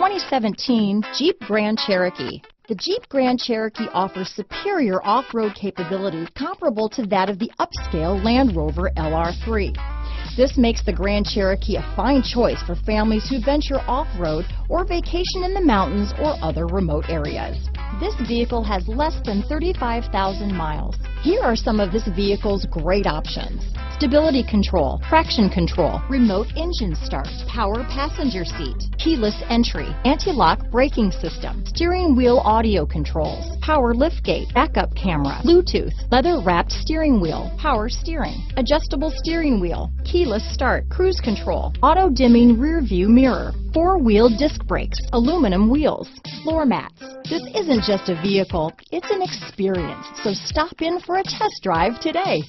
2017 Jeep Grand Cherokee. The Jeep Grand Cherokee offers superior off-road capability comparable to that of the upscale Land Rover LR3. This makes the Grand Cherokee a fine choice for families who venture off-road or vacation in the mountains or other remote areas. This vehicle has less than 35,000 miles. Here are some of this vehicle's great options. Stability control, traction control, remote engine start, power passenger seat, keyless entry, anti-lock braking system, steering wheel audio controls, power liftgate, backup camera, Bluetooth, leather wrapped steering wheel, power steering, adjustable steering wheel, keyless start, cruise control, auto dimming rear view mirror, four wheel disc brakes, aluminum wheels, floor mats. This isn't just a vehicle, it's an experience. So stop in for a test drive today.